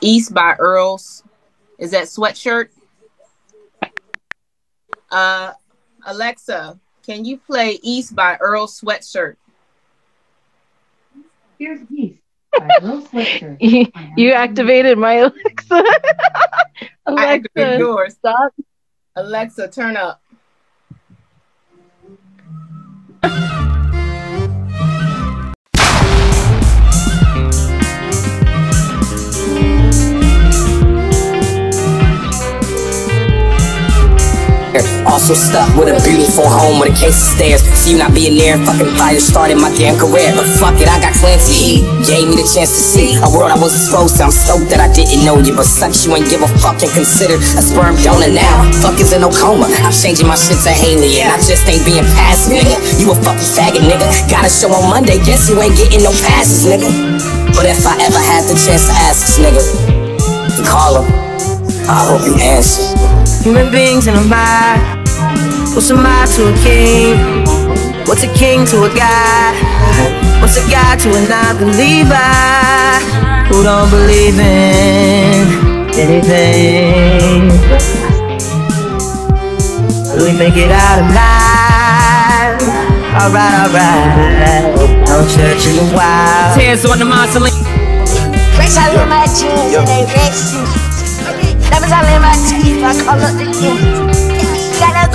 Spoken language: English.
East by Earls. Is that sweatshirt? Uh, Alexa, can you play East by Earl Sweatshirt? Here's East by Earl Sweatshirt. you, you activated my Alexa. I Alexa, yours. stop. Alexa, turn up. Also stuck with a beautiful home with a case of stairs. See you not being there, fucking fire started my damn career. But fuck it, I got plenty. Gave me the chance to see a world I was exposed to. I'm stoked that I didn't know you, but sucks you ain't give a fuck and considered a sperm donor now. Fuck is in no coma. I'm changing my shit to alien. I just ain't being passive, nigga. You a fucking faggot, nigga. Got a show on Monday, guess you ain't getting no passes, nigga. But if I ever had the chance to ask this nigga, I hope you answer. Human beings in a mind. What's a mind to a king? What's a king to a god? What's a god to a non-believer who don't believe in anything? Will we make it out alive? Alright, alright. No church in the wild. Hands on the mausoleum. Rex, I live my jeans and they Rex. I call up the. Gotta.